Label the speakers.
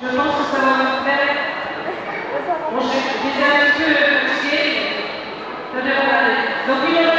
Speaker 1: Je pense que ça va me plaire. Bon, je vais déjà un peu fatiguée. Ça devrait aller. Donc, il y a